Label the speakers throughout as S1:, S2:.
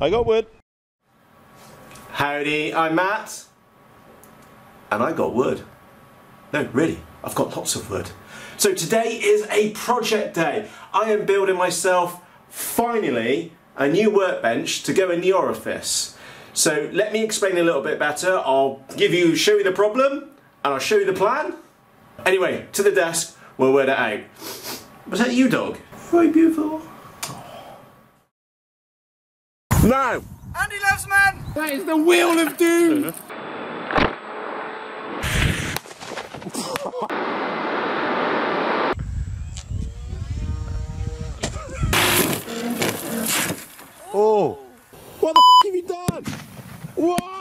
S1: I got wood.
S2: Howdy, I'm Matt. And I got wood. No, really, I've got lots of wood. So today is a project day. I am building myself, finally, a new workbench to go in the orifice. So let me explain a little bit better. I'll give you, show you the problem, and I'll show you the plan. Anyway, to the desk, we'll word it out. Was that you, dog? Very beautiful.
S1: Now!
S3: Andy loves man!
S1: That is the wheel of doom! oh! What the f have you done? Whoa!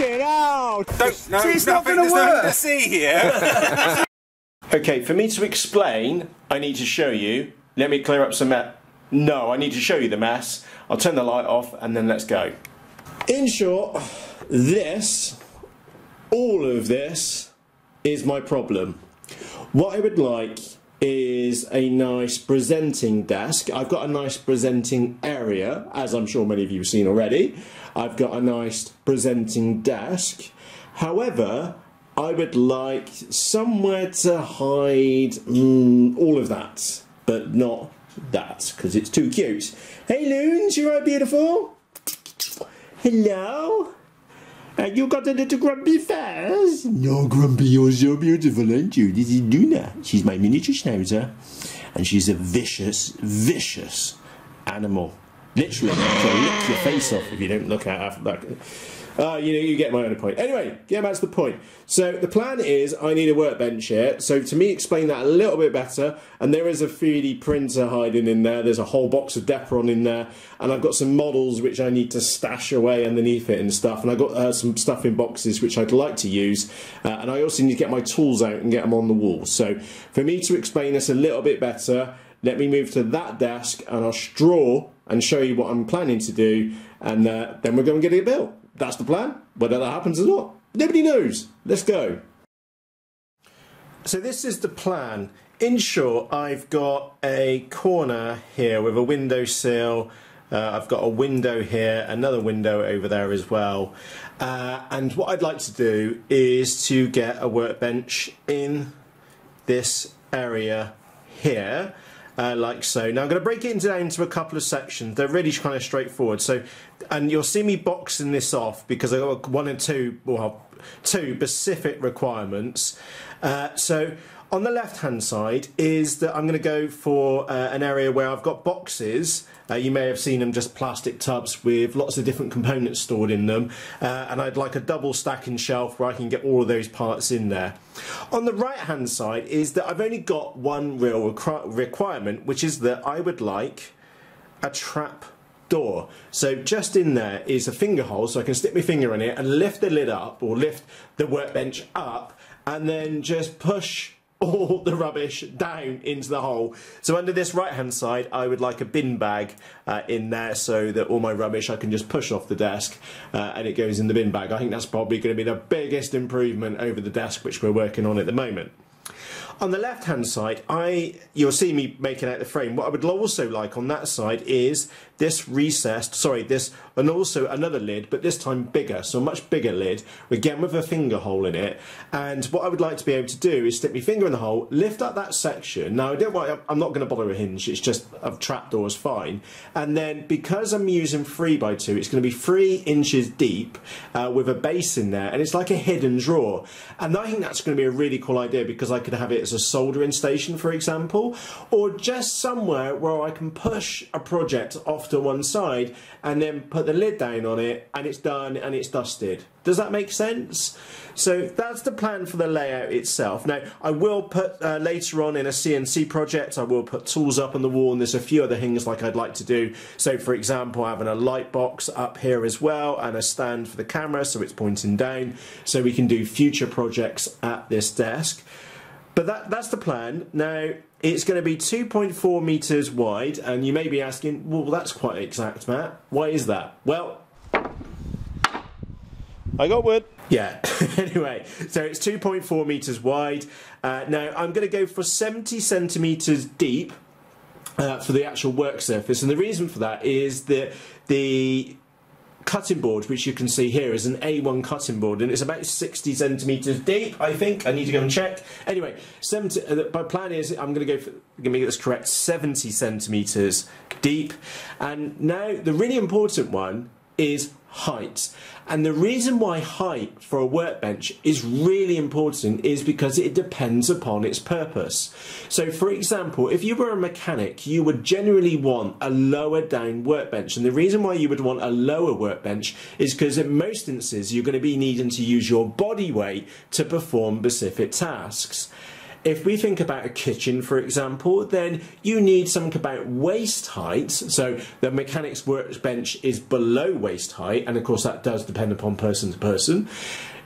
S1: Get out!
S3: Don't, no,
S1: See, it's not gonna work.
S3: to see here.
S2: Okay, for me to explain, I need to show you. Let me clear up some mess. No, I need to show you the mess. I'll turn the light off and then let's go. In short, this, all of this, is my problem. What I would like is a nice presenting desk. I've got a nice presenting area, as I'm sure many of you have seen already. I've got a nice presenting desk. However, I would like somewhere to hide mm, all of that, but not that, because it's too cute. Hey Loons, you right beautiful? Hello? Uh, you got a little grumpy face? No, Grumpy, you're so beautiful, aren't you? This is Luna. She's my miniature schnauzer. And she's a vicious, vicious animal. Literally, she'll lick your face off if you don't look at her. Uh, you know, you get my own point. Anyway, back to the point. So the plan is I need a workbench here. So to me, explain that a little bit better. And there is a 3D printer hiding in there. There's a whole box of Depron in there. And I've got some models which I need to stash away underneath it and stuff. And I've got uh, some stuff in boxes which I'd like to use. Uh, and I also need to get my tools out and get them on the wall. So for me to explain this a little bit better, let me move to that desk and I'll straw and show you what I'm planning to do. And uh, then we're going to get it built. That's the plan. Whether that happens or not, nobody knows. Let's go. So this is the plan. In short, I've got a corner here with a windowsill. Uh, I've got a window here, another window over there as well. Uh, and what I'd like to do is to get a workbench in this area here. Uh, like so. Now I'm going to break it into, down into a couple of sections. They're really kind of straightforward. So, and you'll see me boxing this off because I've got one and two, well, two specific requirements. Uh, so on the left hand side is that I'm going to go for uh, an area where I've got boxes. Uh, you may have seen them just plastic tubs with lots of different components stored in them. Uh, and I'd like a double stacking shelf where I can get all of those parts in there. On the right hand side is that I've only got one real requ- requirement, which is that I would like a trap door. So just in there is a finger hole so I can stick my finger in it and lift the lid up or lift the workbench up and then just push all the rubbish down into the hole. So under this right hand side I would like a bin bag uh, in there so that all my rubbish I can just push off the desk uh, and it goes in the bin bag. I think that's probably going to be the biggest improvement over the desk which we're working on at the moment. On the left hand side, I you'll see me making out the frame. What I would also like on that side is this recessed, sorry, this, and also another lid, but this time bigger, so a much bigger lid, again with a finger hole in it. And what I would like to be able to do is stick my finger in the hole, lift up that section. Now, I don't want, I'm not going to bother a hinge, it's just a trapdoor is fine. And then because I'm using 3 by 2 it's going to be 3 inches deep uh, with a base in there, and it's like a hidden drawer. And I think that's going to be a really cool idea because I could have it as a soldering station, for example, or just somewhere where I can push a project off to one side and then put the lid down on it and it's done and it's dusted. Does that make sense? So that's the plan for the layout itself. Now, I will put uh, later on in a CNC project, I will put tools up on the wall and there's a few other things like I'd like to do. So for example, having a light box up here as well and a stand for the camera so it's pointing down so we can do future projects at this desk. But that, that's the plan. Now, it's going to be 2.4 metres wide, and you may be asking, well, that's quite exact, Matt. Why is that? Well,
S1: I got wood.
S2: yeah. anyway, so it's 2.4 metres wide. Uh, now, I'm going to go for 70 centimetres deep uh, for the actual work surface, and the reason for that is that the cutting board, which you can see here, is an A1 cutting board, and it's about 60 centimeters deep. I think I need to go and check. Anyway, 70. Uh, my plan is I'm going to go for. Going to get this correct. 70 centimeters deep, and now the really important one is height. And the reason why height for a workbench is really important is because it depends upon its purpose. So, for example, if you were a mechanic, you would generally want a lower down workbench. And the reason why you would want a lower workbench is because in most instances you're going to be needing to use your body weight to perform specific tasks. If we think about a kitchen, for example, then you need something about waist height. So the mechanic's workbench is below waist height, and of course that does depend upon person to person.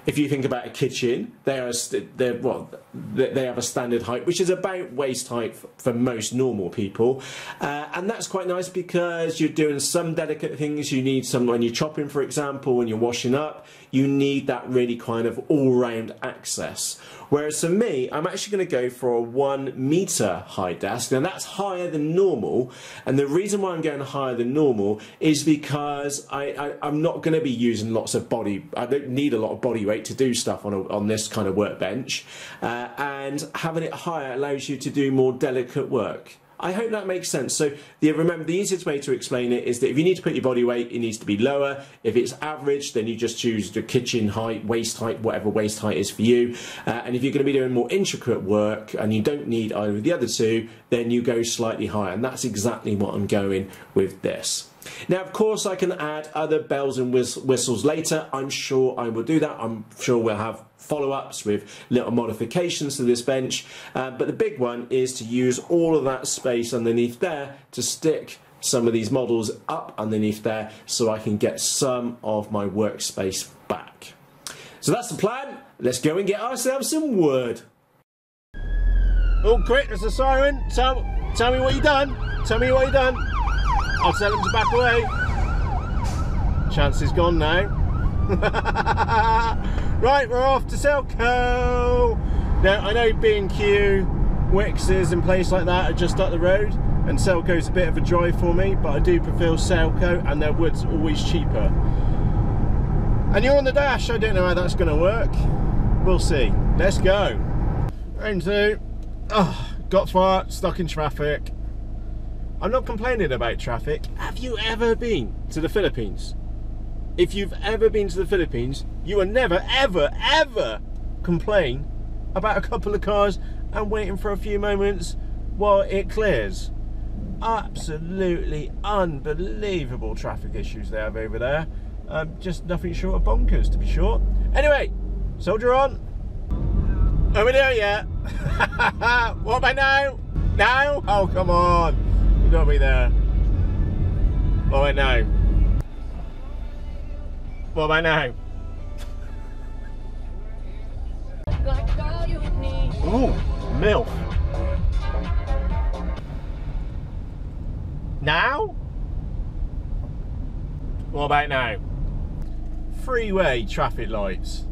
S2: If you think about a kitchen, they are they're well, they have a standard height which is about waist height for most normal people, uh, and that's quite nice because you're doing some delicate things. You need some when you're chopping, for example, when you're washing up. You need that really kind of all-round access. Whereas for me, I'm actually going to go for a one meter high desk. Now that's higher than normal, and the reason why I'm going higher than normal is because I, I, I'm not going to be using lots of body. I don't need a lot of body weight to do stuff on a, on this kind of workbench, uh, and having it higher allows you to do more delicate work. I hope that makes sense. So, the, remember, the easiest way to explain it is that if you need to put your body weight, it needs to be lower. If it's average, then you just choose the kitchen height, waist height, whatever waist height is for you. Uh, and if you're going to be doing more intricate work and you don't need either of the other two, then you go slightly higher. And that's exactly what I'm going with this. Now, of course, I can add other bells and whistles later. I'm sure I will do that. I'm sure we'll have follow ups with little modifications to this bench. Uh, but the big one is to use all of that space underneath there to stick some of these models up underneath there so I can get some of my workspace back. So that's the plan. Let's go and get ourselves some wood.
S1: Oh, quick, there's a siren. Tell, tell me what you've done. Tell me what you've done. I'll tell him to back away. Chance is gone now. right, we're off to Selco. Now, I know B&Q, Wickes and places like that are just up the road, and Selco's a bit of a drive for me, but I do prefer Selco, and their wood's always cheaper. And you're on the dash, I don't know how that's going to work. We'll see. Let's go. Round two. Oh, got far, stuck in traffic. I'm not complaining about traffic. Have you ever been to the Philippines? If you've ever been to the Philippines, you will never, ever, ever complain about a couple of cars and waiting for a few moments while it clears. Absolutely unbelievable traffic issues they have over there. Um, just nothing short of bonkers, to be short. Anyway, soldier on. Are we there yet? what about now? Now? Oh, come on. You've got be there. What about now? What about now? Ooh, MILF. Now? What about now? Freeway traffic lights.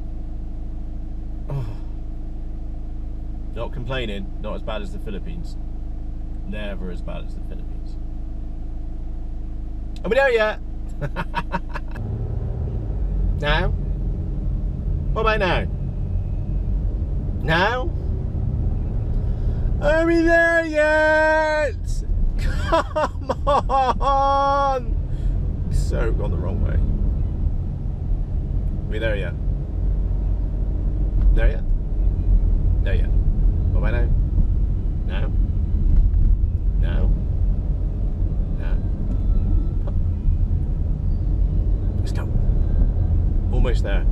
S1: Oh. Not complaining, not as bad as the Philippines. Never as bad as the Philippines. Are we there yet? now? What about now? Now? Are we there yet? Come on! So gone the wrong way. Are we there yet? There yet? There yet? What about now? Now? Now? Let's go. Almost there.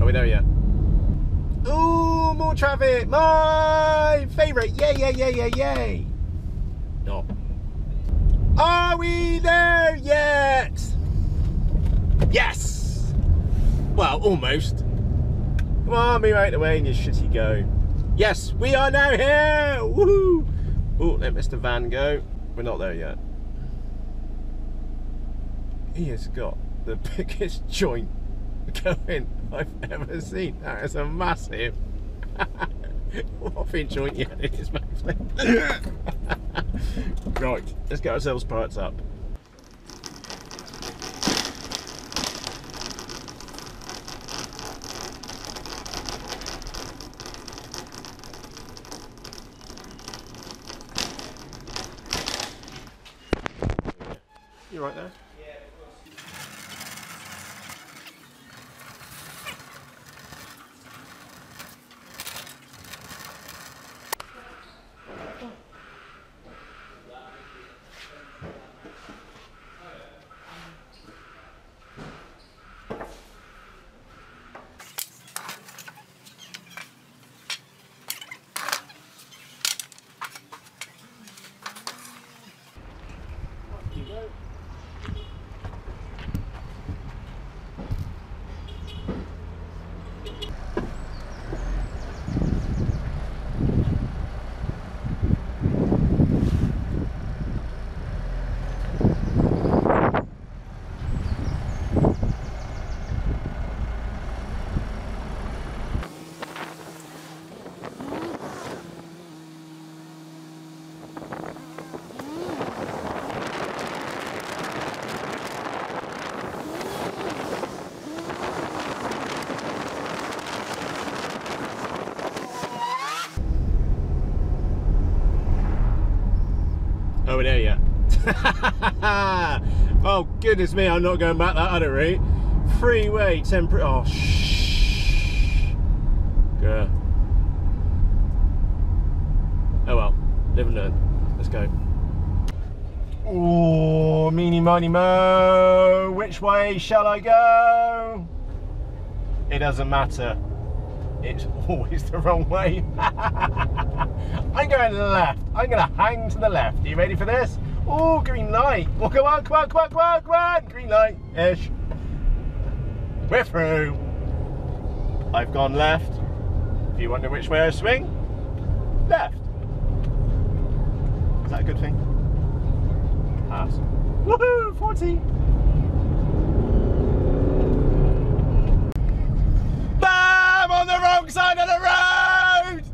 S1: Are we there yet? Ooh, more traffic! My favourite! Yay, yay, yay, yay, yay! No. Are we there yet? Yes! Well, almost.
S2: Come on, move right away way and you shitty go. Yes, we are now here! Woohoo! Oh, let Mr. Van go. We're not there yet. He has got the biggest joint going I've ever seen. That is a massive whopping joint he had in his mouth. right, let's get ourselves parts up. You right there? We're there yet. oh, goodness me, I'm not going back that other route. Freeway, temporary. Oh, shh. Grr. Oh well, live and learn. Let's go. Oh, meeny miny mo. Which way shall I go? It doesn't matter. It's always the wrong way. I'm going left. I'm going to hang to the left. Are you ready for this? Oh, green light. Oh, come on, come on, come on, come on, come on. Green light ish. We're through. I've gone left. If you wonder which way I swing, left. Is that a good thing? Pass. Woohoo! 40. Wrong side of the road!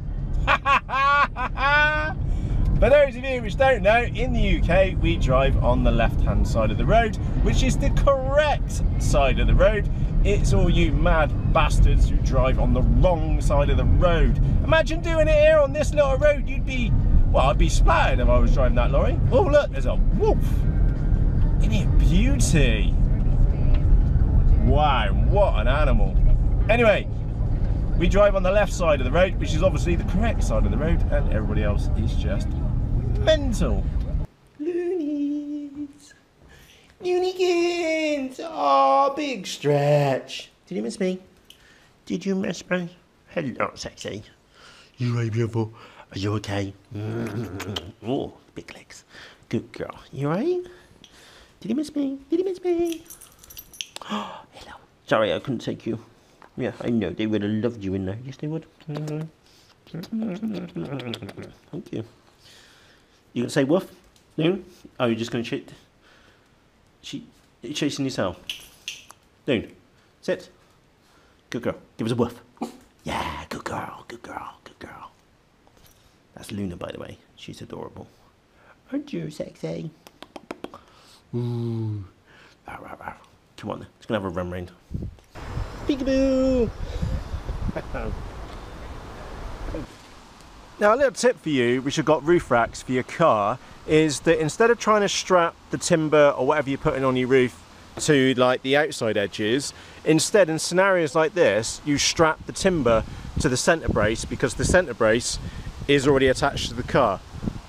S2: For those of you which don't know, in the UK we drive on the left hand side of the road, which is the correct side of the road. It's all you mad bastards who drive on the wrong side of the road. Imagine doing it here on this little road, you'd be, well, I'd be splattered if I was driving that lorry. Oh look, there's a wolf. Isn't it beauty? Wow, what an animal. Anyway, we drive on the left side of the road, which is obviously the correct side of the road, and everybody else is just mental. Loonies. Loonigans. Oh, ah, big stretch. Did you miss me? Did you miss me? Hello, sexy. You right, beautiful? Are you okay? Oh, big legs. Good girl. You right? Did you miss me? Did you miss me? Oh, hello. Sorry, I couldn't take you. Yeah, I know they would have loved you in there. Yes, they would. Thank you. You gonna say woof? No? Oh, you're just gonna chase? She you chasing yourself. Noon. Sit. Good girl. Give us a woof. Yeah, good girl. Good girl. Good girl. That's Luna, by the way. She's adorable. Aren't you sexy? Mm. Ooh. Rawr. Come on. It's gonna have a run round. Peekaboo! Now, a little tip for you, which have got roof racks for your car, is that instead of trying to strap the timber or whatever you're putting on your roof to like the outside edges, instead in scenarios like this, you strap the timber to the centre brace because the centre brace is already attached to the car.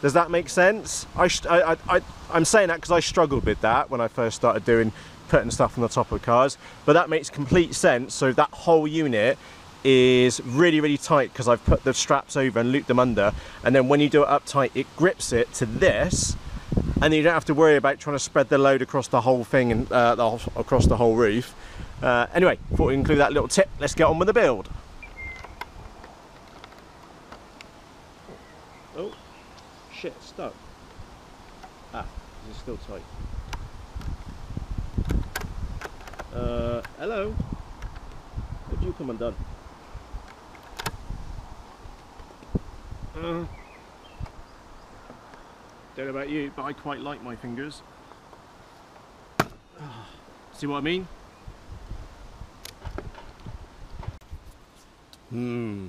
S2: Does that make sense? I, I, I, I'm saying that because I struggled with that when I first started doing putting stuff on the top of cars. But that makes complete sense. So that whole unit is really, really tight because I've put the straps over and looped them under. And then when you do it up tight, it grips it to this and you don't have to worry about trying to spread the load across the whole thing and uh, the whole, across the whole roof. Uh, anyway, thought we include that little tip. Let's get on with the build. Oh, shit, stuck. Ah, is it still tight? Uh, hello? Have you come undone? Uh, don't know about you, but I quite like my fingers. See what I mean? Hmm.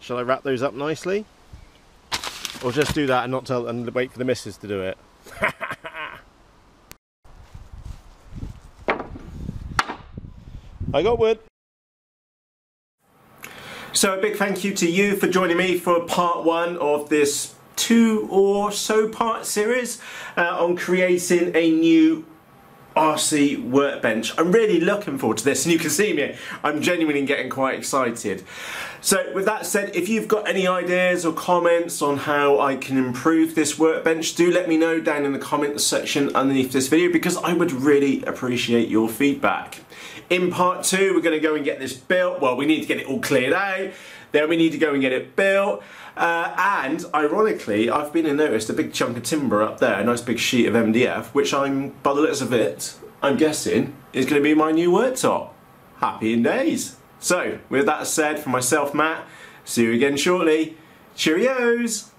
S2: Shall I wrap those up nicely? Or just do that and not tell and wait for the missus to do it? I got wood. So a big thank you to you for joining me for part one of this two or so part series uh, on creating a new RC workbench. I'm really looking forward to this and you can see me, I'm genuinely getting quite excited. So with that said, if you've got any ideas or comments on how I can improve this workbench, do let me know down in the comments section underneath this video because I would really appreciate your feedback. In part two, we're going to go and get this built. Well, we need to get it all cleared out. Then we need to go and get it built. Uh, and ironically, I've been and noticed a big chunk of timber up there, a nice big sheet of MDF, which I'm, by the looks of it, I'm guessing is going to be my new worktop. Happy in days. So, with that said, for myself, Matt, see you again shortly. Cheerios!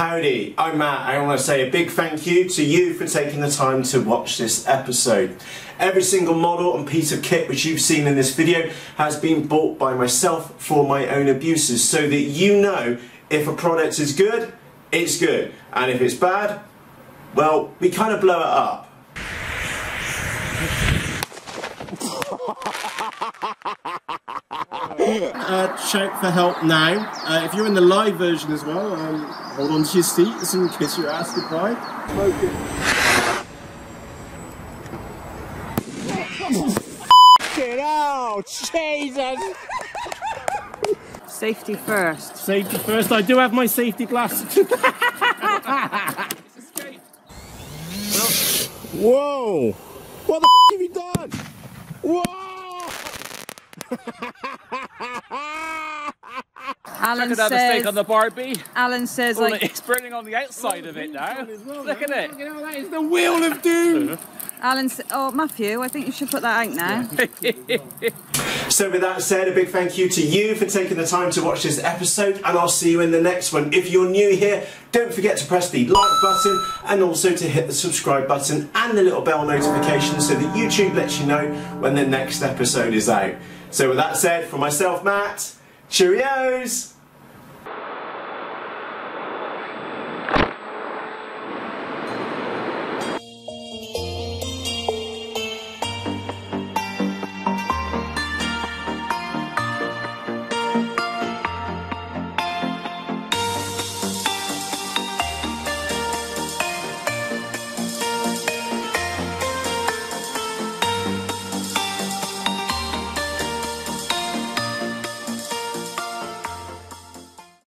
S2: Howdy, I'm Matt. I want to say a big thank you to you for taking the time to watch this episode. Every single model and piece of kit which you've seen in this video has been bought by myself for my own abuses so that you know if a product is good, it's good. And if it's bad, well, we kind of blow it up. uh, shout for help now. Uh, if you're in the live version as well, um, hold on to your seats and kiss your ass goodbye. Get out! Jesus!
S4: Safety first.
S2: Safety first. I do have my safety glasses. Whoa! What the f have you done? Whoa!
S4: Alan
S5: Check out the
S4: says.
S5: on the Barbie.
S4: Alan says
S5: Well,
S4: like.
S5: it's burning on the outside of it now. Look at it.
S2: That is the wheel of doom!
S4: Alan. Oh, Matthew, I think you should put that out now.
S2: So with that said, a big thank you to you for taking the time to watch this episode and I'll see you in the next one. If you're new here, don't forget to press the like button and also to hit the subscribe button and the little bell notification so that YouTube lets you know when the next episode is out. So with that said, for myself, Matt, cheerios!